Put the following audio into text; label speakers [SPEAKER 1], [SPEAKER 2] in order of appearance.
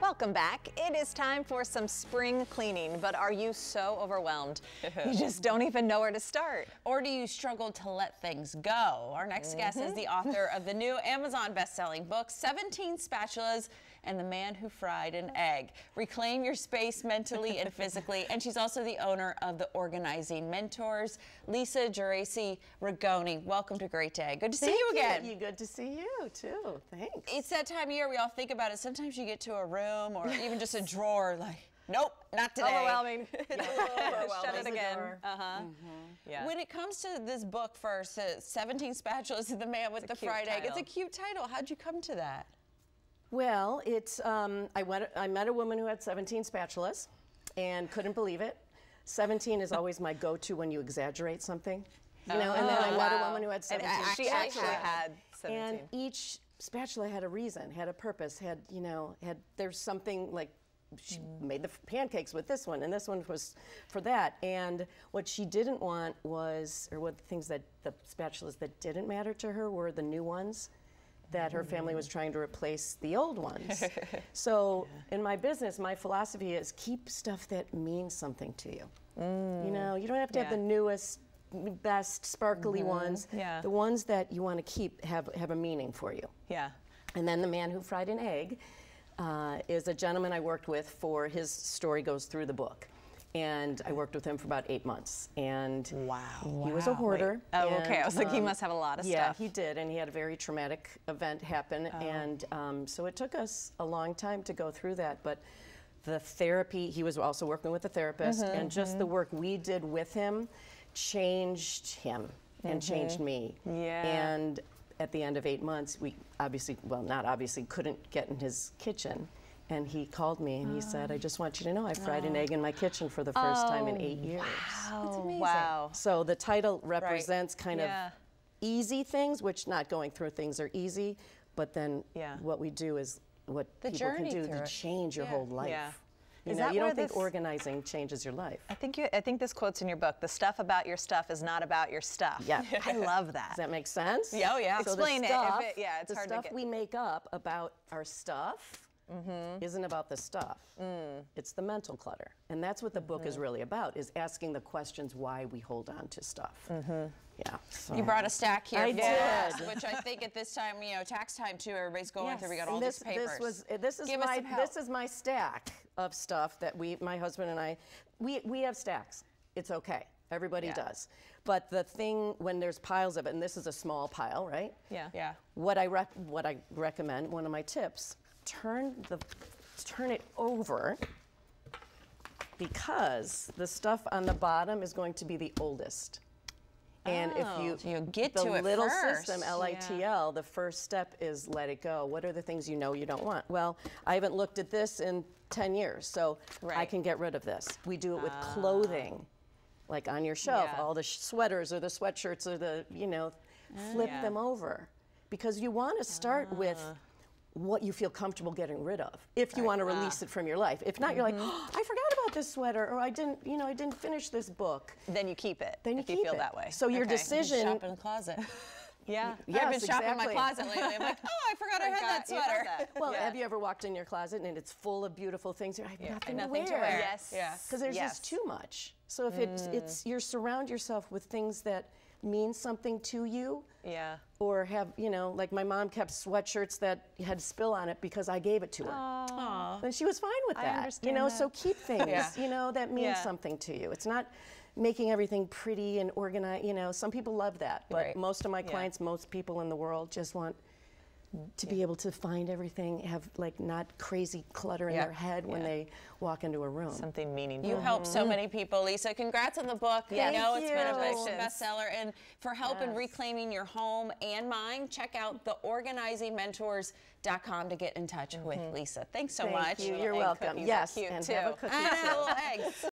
[SPEAKER 1] Welcome back. It is time for some spring cleaning, but are you so overwhelmed? you just don't even know where to start.
[SPEAKER 2] Or do you struggle to let things go? Our next guest is mm-hmm. the author of the new Amazon best-selling book, 17 Spatulas and the Man Who Fried an Egg. Reclaim your space mentally and physically. And she's also the owner of the Organizing Mentors, Lisa Geraci Rigoni. Welcome to Great Day. Good to see
[SPEAKER 3] Thank
[SPEAKER 2] you again.
[SPEAKER 3] You. Good to see you too. Thanks.
[SPEAKER 2] It's that time of year we all think about it. Sometimes you get to a room or even just a drawer like, nope, not today.
[SPEAKER 1] Overwhelming.
[SPEAKER 3] Overwhelming.
[SPEAKER 1] Shut it again. Uh-huh.
[SPEAKER 3] Mm-hmm.
[SPEAKER 1] Yeah.
[SPEAKER 2] When it comes to this book first, uh, 17 Spatulas and the Man with
[SPEAKER 1] It's
[SPEAKER 2] the Fried Egg, it's a cute title. How'd you come to that?
[SPEAKER 3] Well, it's um, I went. I met a woman who had 17 spatulas, and couldn't believe it. 17 is always my go-to when you exaggerate something. You know, and then I met a woman who had
[SPEAKER 1] And
[SPEAKER 3] 17
[SPEAKER 1] she
[SPEAKER 3] spatulas.
[SPEAKER 1] actually had 17.
[SPEAKER 3] And each spatula had a reason, had a purpose, had, you know, had, there's something like, she mm. made the pancakes with this one, and this one was for that. And what she didn't want was, or what the things that, the spatulas that didn't matter to her were the new ones that her family was mm. trying to replace the old ones. so in my business, my philosophy is keep stuff that means something to you. You mm. know, you don't have to have the newest, best, sparkly ones.
[SPEAKER 1] Yeah.
[SPEAKER 3] The ones that you want to keep have, have a meaning for you.
[SPEAKER 1] Yeah.
[SPEAKER 3] And then the man who fried an egg uh, is a gentleman I worked with for his story goes through the book. And I worked with him for about eight months. And
[SPEAKER 1] Wow.
[SPEAKER 3] he was a hoarder.
[SPEAKER 1] Oh, okay. I
[SPEAKER 3] and,
[SPEAKER 1] was like, he must have a lot of
[SPEAKER 3] yeah,
[SPEAKER 1] stuff.
[SPEAKER 3] he did. And he had a very traumatic event happen.
[SPEAKER 1] Oh.
[SPEAKER 3] And um, so it took us a long time to go through that. But the therapy, he was also working with a therapist.
[SPEAKER 1] Mm-hmm,
[SPEAKER 3] and just the work we did with him changed him and changed me.
[SPEAKER 1] Mm-hmm. Yeah.
[SPEAKER 3] And at the end of eight months, we obviously, well, not obviously, couldn't get in his kitchen. And he called me and he said, I just want you to know I fried an egg in my kitchen for the first time in eight years.
[SPEAKER 1] Oh, wow.
[SPEAKER 3] So the title represents kind
[SPEAKER 1] Yeah.
[SPEAKER 3] of easy things, which not going through things are easy, but then
[SPEAKER 1] Yeah.
[SPEAKER 3] what we do is what
[SPEAKER 2] The
[SPEAKER 3] people
[SPEAKER 2] journey
[SPEAKER 3] can do to change your
[SPEAKER 2] Yeah.
[SPEAKER 3] whole life. You
[SPEAKER 1] Is
[SPEAKER 3] know,
[SPEAKER 1] that
[SPEAKER 3] you don't think
[SPEAKER 1] this-
[SPEAKER 3] organizing changes your life.
[SPEAKER 1] I think you. I think this quote's in your book. The stuff about your stuff is not about your stuff.
[SPEAKER 3] Yeah.
[SPEAKER 1] I love that.
[SPEAKER 3] Does that make sense?
[SPEAKER 2] Yeah, oh, yeah.
[SPEAKER 3] So
[SPEAKER 1] Explain it,
[SPEAKER 3] stuff,
[SPEAKER 1] it- yeah, it's
[SPEAKER 3] the
[SPEAKER 1] hard to
[SPEAKER 3] stuff
[SPEAKER 1] get-
[SPEAKER 3] we make up about our stuff isn't about the stuff.
[SPEAKER 1] Mm.
[SPEAKER 3] It's the mental clutter, and that's what the book
[SPEAKER 1] Mm-hmm.
[SPEAKER 3] is really about: is asking the questions why we hold on to stuff.
[SPEAKER 1] Mm-hmm.
[SPEAKER 3] Yeah. so-
[SPEAKER 2] You brought a stack here
[SPEAKER 3] I
[SPEAKER 2] for
[SPEAKER 3] did.
[SPEAKER 2] us, which I think at this time, you know, tax time too, everybody's going through. We got all
[SPEAKER 3] this,
[SPEAKER 2] these papers.
[SPEAKER 3] This was this is
[SPEAKER 2] Give us
[SPEAKER 3] my
[SPEAKER 2] some help.
[SPEAKER 3] this is my stack of stuff that we my husband and I we we have stacks. It's okay. Everybody
[SPEAKER 1] Yeah.
[SPEAKER 3] does. But the thing when there's piles of it, and this is a small pile, right?
[SPEAKER 1] Yeah.
[SPEAKER 2] Yeah.
[SPEAKER 3] What I rec- what I recommend, one of my tips, turn the turn it over because the stuff on the bottom is going to be the oldest. And
[SPEAKER 1] Oh,
[SPEAKER 3] if you
[SPEAKER 2] so you get
[SPEAKER 3] the
[SPEAKER 2] to it
[SPEAKER 3] little
[SPEAKER 2] first.
[SPEAKER 3] system LITL, the first step is let it go. What are the things you know you don't want? Well, I haven't looked at this in 10 years, so I
[SPEAKER 1] Right. Ah.
[SPEAKER 3] can get rid of this. We do it with clothing. Like on your shelf,
[SPEAKER 1] Yeah.
[SPEAKER 3] all the sh- sweaters or the sweatshirts or the, you know, flip
[SPEAKER 1] Yeah.
[SPEAKER 3] them over. Because you want to start with what you feel comfortable getting rid of if you want to release it from your life. If not, you're like, mm-hmm. oh, I forgot about this sweater or I didn't, you know, I didn't finish this book.
[SPEAKER 1] Then you keep it.
[SPEAKER 3] Then you
[SPEAKER 1] if
[SPEAKER 3] keep
[SPEAKER 1] you feel
[SPEAKER 3] it.
[SPEAKER 1] that way.
[SPEAKER 3] So your
[SPEAKER 1] Okay.
[SPEAKER 3] decision
[SPEAKER 2] Shop in the closet.
[SPEAKER 1] Yeah.
[SPEAKER 2] I've been
[SPEAKER 3] Yes,
[SPEAKER 2] shopping in my closet lately. I'm like, oh, I forgot that
[SPEAKER 1] Forgot you had
[SPEAKER 2] sweater.
[SPEAKER 1] that.
[SPEAKER 3] Well,
[SPEAKER 1] Yeah.
[SPEAKER 3] have you ever walked in your closet and it's full of beautiful things? I have nothing,
[SPEAKER 2] nothing
[SPEAKER 3] to
[SPEAKER 2] to
[SPEAKER 3] wear.
[SPEAKER 2] wear.
[SPEAKER 1] Yes.
[SPEAKER 2] Yeah.
[SPEAKER 3] Because there's
[SPEAKER 1] Yes.
[SPEAKER 3] just too much. So if it's
[SPEAKER 2] Mm.
[SPEAKER 3] it's you surround yourself with things that mean something to you.
[SPEAKER 1] Yeah.
[SPEAKER 3] Or have you know, like my mom kept sweatshirts that had spill on it because I gave it to her.
[SPEAKER 2] Aw.
[SPEAKER 3] And she was fine with
[SPEAKER 1] I
[SPEAKER 3] that.
[SPEAKER 1] understand
[SPEAKER 3] you know,
[SPEAKER 1] that.
[SPEAKER 3] so keep things,
[SPEAKER 2] Yeah.
[SPEAKER 3] you know, that means
[SPEAKER 1] Yeah.
[SPEAKER 3] something to you. It's not making everything pretty and organized. You know, some people love that, but
[SPEAKER 1] Right.
[SPEAKER 3] most of my
[SPEAKER 1] Yeah.
[SPEAKER 3] clients, most people in the world just want to be able to find everything, have like not crazy clutter in
[SPEAKER 2] Yeah.
[SPEAKER 3] their head when
[SPEAKER 1] Yeah.
[SPEAKER 3] they walk into a room.
[SPEAKER 1] Something meaningful.
[SPEAKER 2] You help so mm-hmm. many people, Lisa. Congrats on the book.
[SPEAKER 3] Thank
[SPEAKER 2] I know it's been a
[SPEAKER 3] you.
[SPEAKER 2] bestseller. And for help in reclaiming your home and mine, check out theorganizingmentors.com to get in touch with mm-hmm. Lisa. Thanks so
[SPEAKER 3] Thank
[SPEAKER 2] much.
[SPEAKER 3] you. You're
[SPEAKER 1] egg
[SPEAKER 3] welcome.
[SPEAKER 1] cookies are
[SPEAKER 3] yes,
[SPEAKER 1] cute,
[SPEAKER 3] and
[SPEAKER 1] too.
[SPEAKER 3] have a cookie
[SPEAKER 2] And
[SPEAKER 3] too.
[SPEAKER 2] little eggs.